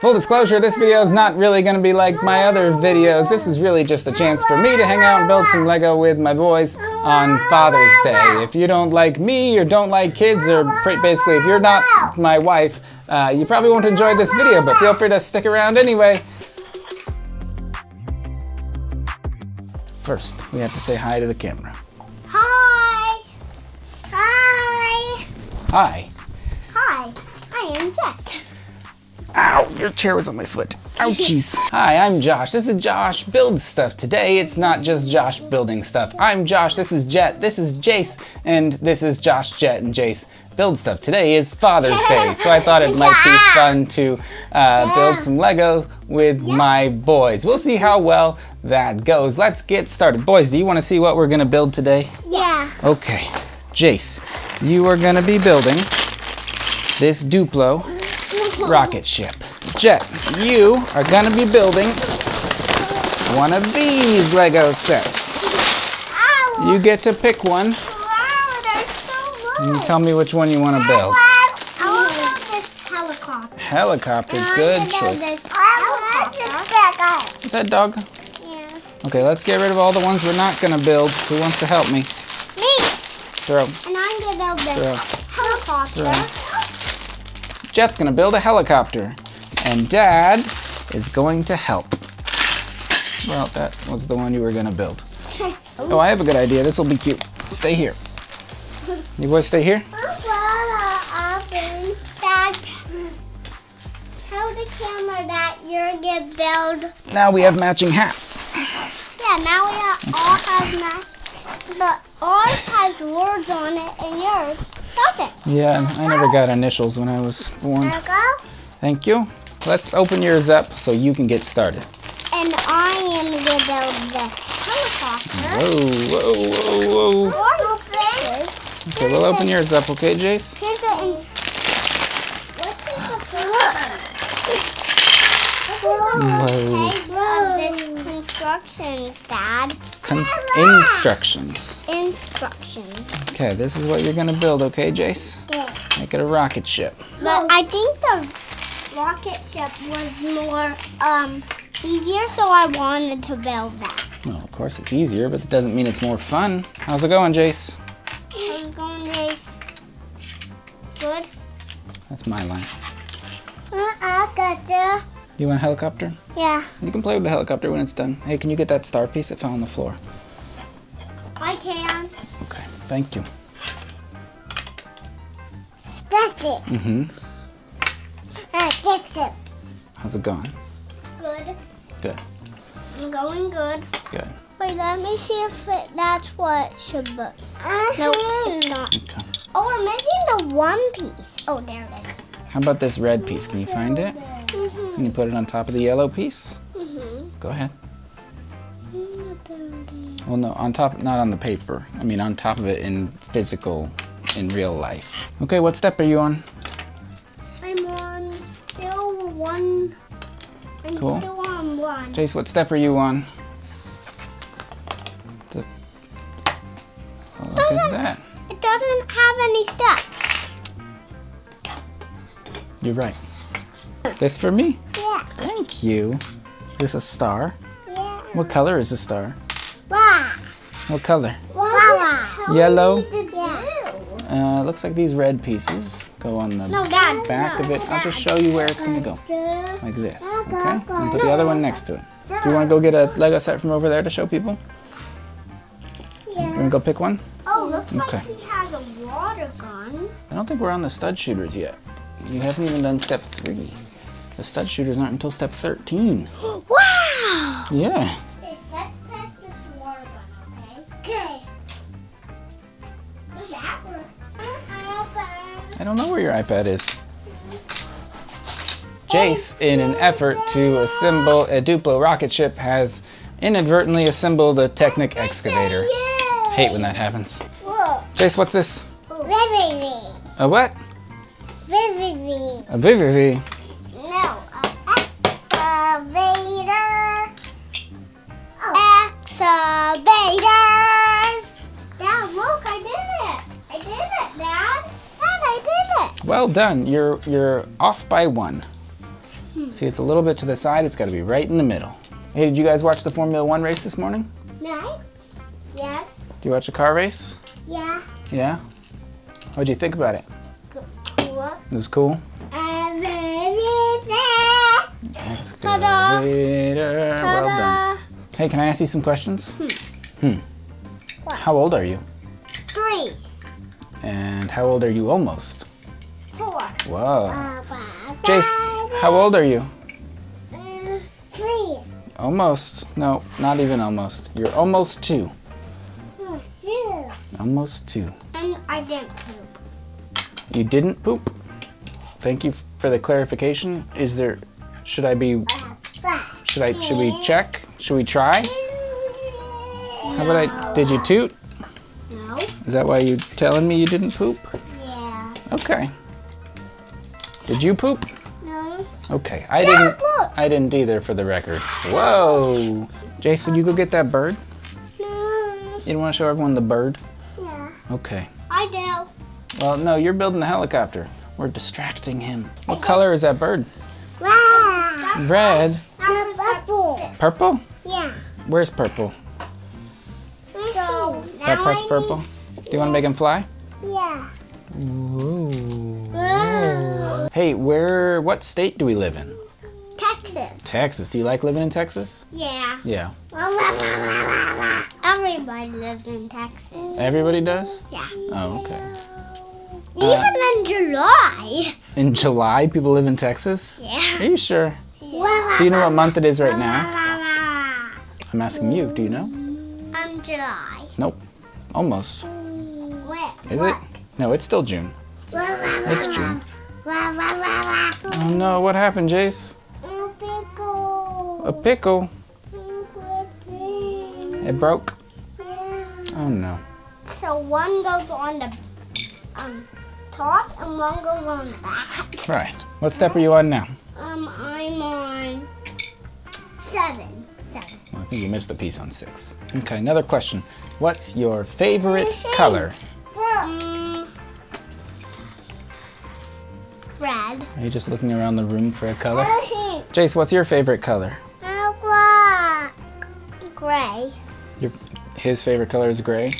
Full disclosure, this video is not really going to be like my other videos. This is really just a chance for me to hang out and build some Lego with my boys on Father's Day. If you don't like me or don't like kids, or basically if you're not my wife, uh, you probably won't enjoy this video, but feel free to stick around anyway. First, we have to say hi to the camera. Hi. Hi. Hi. Hi. I am Jet. Your chair was on my foot. Ouchies. Hi, I'm Josh. This is Josh Builds Stuff. Today, it's not just Josh building stuff. I'm Josh, this is Jet, this is Jace, and this is Josh, Jet, and Jace Build Stuff. Today is Father's Day, so I thought it might be fun to uh, build some Lego with my boys. We'll see how well that goes. Let's get started. Boys, do you want to see what we're going to build today? Yeah. Okay. Jace, you are going to be building this Duplo rocket ship. Jet, you are gonna be building one of these Lego sets. Ow. You get to pick one Wow, so and good. tell me which one you want to build. I want this helicopter. Helicopter, good choice. helicopter. Is that dog? Yeah. Okay, let's get rid of all the ones we're not gonna build. Who wants to help me? Me. Throw. And I'm going to build this Throw. helicopter. Jet's gonna build a helicopter, and Dad is going to help. Well, that was the one you were gonna build. Oh, I have a good idea. This will be cute. Stay here. You boys stay here? Dad, tell the camera that you're going to build. Now we have matching hats. Yeah, now we have, all have match. But ours has words on it and yours doesn't. Yeah, I never got initials when I was born. Thank you. Let's open yours up so you can get started. And I am build the helicopter. Whoa, whoa, whoa, whoa. Okay, we'll open yours up, okay, Jace? Here's the Whoa. constructions, Dad? Con- instructions. Instructions. Okay, this is what you're gonna build, okay, Jace? Yes. Make it a rocket ship. But I think the rocket ship was more um easier, so I wanted to build that. Well, of course it's easier, but it doesn't mean it's more fun. How's it going, Jace? How's it going, Jace? Good. That's my line. Uh, I got You want a helicopter? Yeah, You can play with the helicopter when it's done. Hey, can you get that star piece that fell on the floor? I can. Okay, thank you. That's it. Mm-hmm. Uh. How's it going? Good. Good, I'm going good. good. Wait, let me see if it, that's what it should be. No, it's not. Okay. Oh, we're missing the one piece. Oh, there it is. How about this red piece? Can you find it? Mm-hmm. Can you put it on top of the yellow piece? Mm-hmm. Go ahead. Well, no, on top, not on the paper. I mean, on top of it in physical, in real life. Okay, what step are you on? Cool. on. Jace, what step are you on? The- look at that. It doesn't have any steps. You're right. This for me? Yeah. Thank you. Is this a star? Yeah. What color is the star? Wow. What color? Wow. Yellow? Uh, looks like these red pieces go on the No, Dad. back of it. I'll just show you where it's gonna go. Like this, okay? And put the other one next to it. Do you wanna go get a Lego set from over there to show people? Yeah. You wanna go pick one? Oh, looks Okay. like he has a water gun. I don't think we're on the stud shooters yet. You haven't even done step three. The stud shooters aren't until step 13. Wow. Yeah. Let's test this water gun, okay? Okay. That works. I don't know where your iPad is. Jace, in an effort to assemble a Duplo rocket ship, has inadvertently assembled a Technic excavator. Hate when that happens. Whoa. Jace, what's this? Vivivi. A what? Vivivi. A Vivivi. No, an excavator. Excavators. Dad, look, I did it. I did it, Dad. Dad, I did it. Well done. You're you're off by one. Hmm. See, it's a little bit to the side. It's got to be right in the middle. Hey, did you guys watch the Formula One race this morning? No? Yes? Did you watch a car race? Yeah. Yeah? What'd you think about it? Cool. It was cool. Excavator. Well done. Hey, can I ask you some questions? Hmm. How old are you? Three. And how old are you almost? Four. Whoa. Uh, Jace, how old are you? Uh, three. Almost. No, not even almost. You're almost two. Oh, two. Almost two. And I didn't poop. You didn't poop? Thank you for the clarification. Is there, should I be, should I, should we check? Should we try? How about I, did you toot? No. Is that why you're telling me you didn't poop? Yeah. Okay. Did you poop? Okay, I didn't. look. I didn't either, for the record. Whoa, Jace, would you go get that bird? No. You don't want to show everyone the bird? Yeah. Okay. I do. Well, no, you're building the helicopter. We're distracting him. What color is that bird? Red. That's purple. Purple? Yeah. Where's purple? So That part's I purple. Do you want to make him fly? Yeah. Ooh. Hey, where? What state do we live in? Texas. Texas. Do you like living in Texas? Yeah. Yeah. Everybody lives in Texas. Everybody does. Yeah. Oh, okay. Even in July. In July, people live in Texas. Yeah. Are you sure? Do you know what month it is right now? I'm asking you. Do you know? Um, July. Nope. Almost. Where? Is it? No, it's still June. It's June. Oh no, what happened, Jace? A pickle. A pickle? It broke. Oh no. So one goes on the um top and one goes on the back. Right. What step are you on now? Um, I'm on seven. Seven. I think you missed a piece on six. Okay, another question. What's your favorite color? Red. Are you just looking around the room for a color? Jace, what's your favorite color? Gray. Your, his favorite color is gray.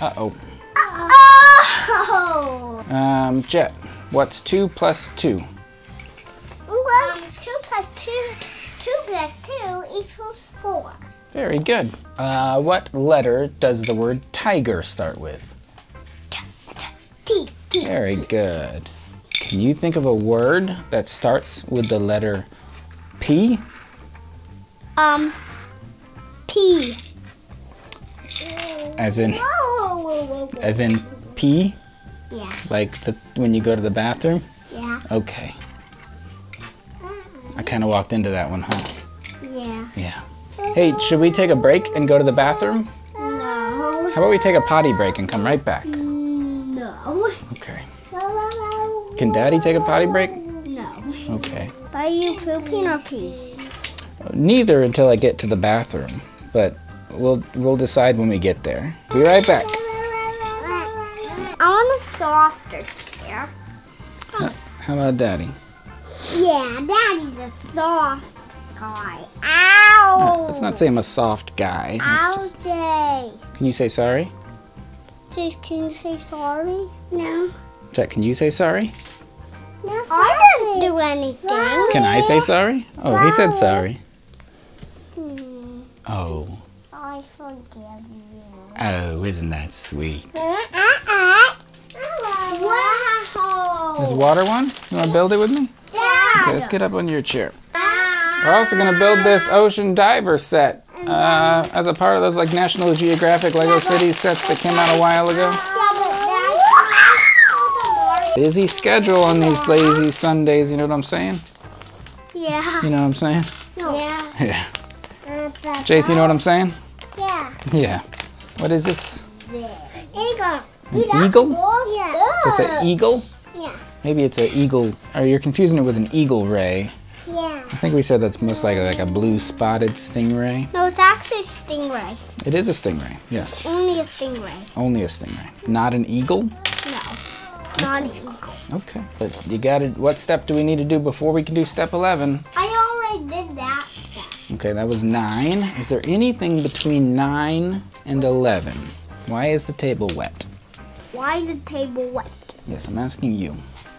Uh oh. Oh! Um, Jet, what's two plus two? Um, two plus two, two plus two equals four. Very good. Uh, what letter does the word tiger start with? T, T. Very good. Can you think of a word that starts with the letter P? Um, P. As in, as in P? Yeah, Like the when you go to the bathroom? yeah, Okay. I kind of walked into that one, huh? yeah. Yeah. Hey, should we take a break and go to the bathroom? No. How about we take a potty break and come right back? No. Okay. Can Daddy take a potty break? No. Okay. Are you pooping or pee? Neither until I get to the bathroom, but we'll we'll decide when we get there. Be right back. I want a softer chair. How about Daddy? Yeah, Daddy's a soft guy. Ow! Let's not say I'm a soft guy. Ow, just, can you say sorry? Jace, can you say sorry? No. Jack, can you say sorry? No, I didn't do anything. Can I say sorry? Oh, he said sorry. Hmm, Oh, I forgive you. oh, isn't that sweet? Wow. There's a water one? You want to build it with me? Yeah. Okay, let's get up on your chair. We're also gonna build this ocean diver set uh, as a part of those like National Geographic Lego City sets that came out a while ago. Busy schedule on these lazy Sundays, you know what I'm saying? Yeah. You know what I'm saying? Yeah. Yeah. Jace, you know what I'm saying? Yeah. Yeah. What is this? Eagle. An eagle? Yeah. It's an eagle? Yeah. Maybe it's an eagle, or you're confusing it with an eagle ray. Yeah. I think we said that's most likely like a blue spotted stingray. No, it's actually a stingray. It is a stingray, yes. Only a stingray. Only a stingray. Not an eagle? No. Okay, but you got to. What step do we need to do before we can do step 11? I already did that step. Okay, that was 9. Is there anything between 9 and 11? Why is the table wet? Why is the table wet? Yes, I'm asking you.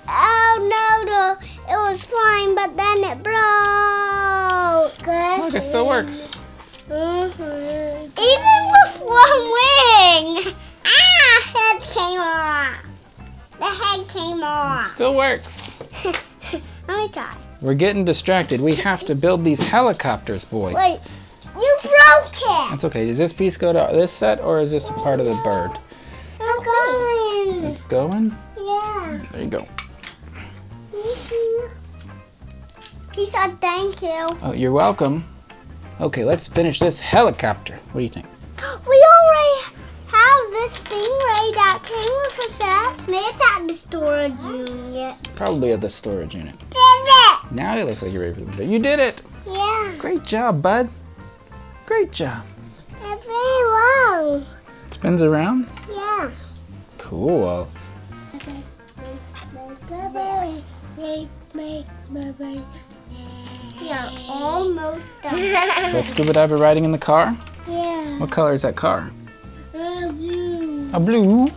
Oh no, the, it was fine, but then it broke. Look, it still works. Mhm. Even with one wing. Ah, head came off. The head came off. Still works. Let me try. We're getting distracted. We have to build these helicopters, boys. Wait, you broke it. That's okay. Does this piece go to this set or is this a part of the bird? I'm going. It's going? Yeah. There you go. Thank you. He said thank you. Oh, you're welcome. Okay, let's finish this helicopter. What do you think? We already have this stingray that came with a set. Maybe it's at the storage unit. Probably at the storage unit. Did it? Now it looks like you're ready for the video. You did it! Yeah. Great job, bud. Great job. It's very long. Spins around? Yeah. Cool. We are almost done. That scuba diver riding in the car? yeah. What color is that car? Blue. A blue.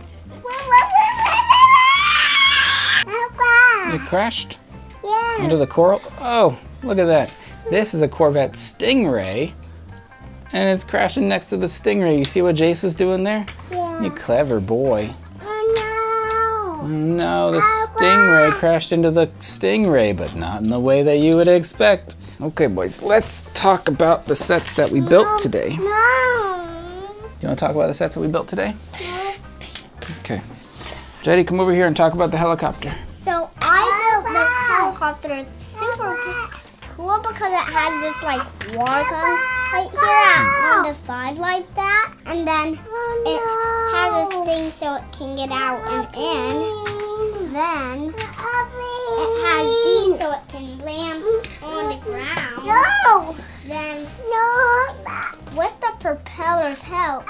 It crashed Yeah. under the coral. Oh, look at that. This is a Corvette Stingray. And it's crashing next to the Stingray. You see what Jace was doing there? Yeah. You clever boy. Oh no. No, the Stingray crashed into the Stingray, but not in the way that you would expect. Okay, boys, let's talk about the sets that we built today. No. You want to talk about the sets that we built today? Okay. Jetty, come over here and talk about the helicopter. So I built this helicopter. It's super cool because it has this like sword gun right here on the side like that, and then it has this thing so it can get out and in. Then it has these so it can land on the ground. No. Then no. With the propeller's help,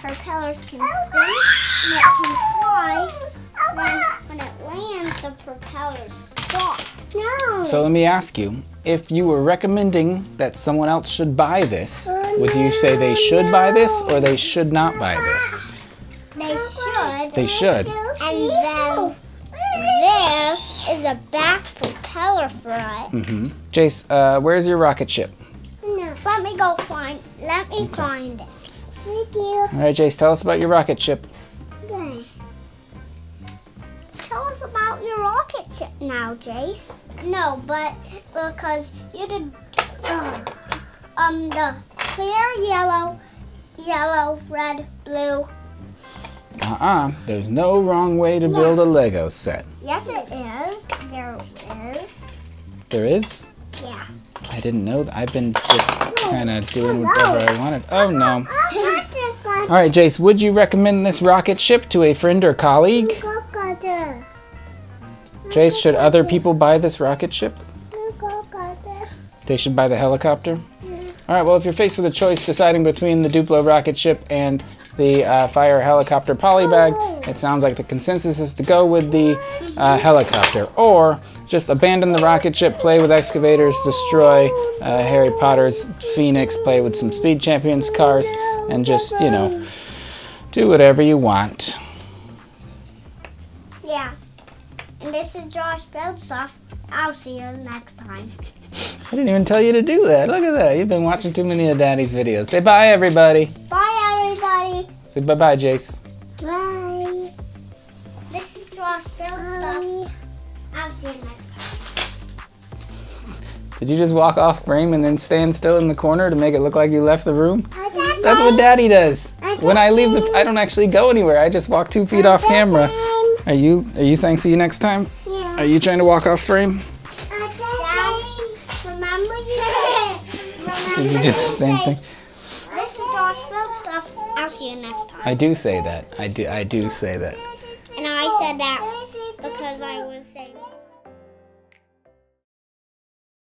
propellers can spin and it can fly. Then when it lands, the propellers stop. No. So let me ask you, if you were recommending that someone else should buy this, would you say they should buy this or they should not buy this? they should. They should. And then this is a back propeller for it. Mm-hmm. Jace, uh, where's your rocket ship? No. Let me go find. Let me find it. Thank you. All right, Jace, tell us about your rocket ship. Okay. Tell us about your rocket ship now, Jace. No, but because you did uh, um the clear yellow, yellow, red, blue. Uh-uh, there's no wrong way to build a Lego set. Yes, it is. There is. There is? Yeah. I didn't know that. I've been just kind of doing whatever I wanted. Oh, no. All right, Jace, would you recommend this rocket ship to a friend or colleague? Jace, should other people buy this rocket ship? They should buy the helicopter? All right, well, if you're faced with a choice deciding between the Duplo rocket ship and the uh, fire helicopter polybag, it sounds like the consensus is to go with the uh, helicopter. Or just abandon the rocket ship, play with excavators, destroy uh, Harry Potter's Phoenix, play with some Speed Champions cars, and just, you know, do whatever you want. Yeah. And this is Josh Builds Stuff. I'll see you next time. I didn't even tell you to do that. Look at that. You've been watching too many of Daddy's videos. Say bye, everybody. Bye, everybody. Say bye-bye, Jace. Did you just walk off frame and then stand still in the corner to make it look like you left the room? That's what Daddy does. When I leave the, I don't actually go anywhere. I just walk two feet off camera. Are you, are you saying see you next time? Yeah. Are you trying to walk off frame? Dad, remember you Did you do the same thing? This is Josh Builds Stuff. I'll see you next time. I do say that. I do. I do say that. And I said that